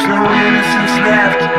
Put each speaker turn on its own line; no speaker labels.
There's no innocence left.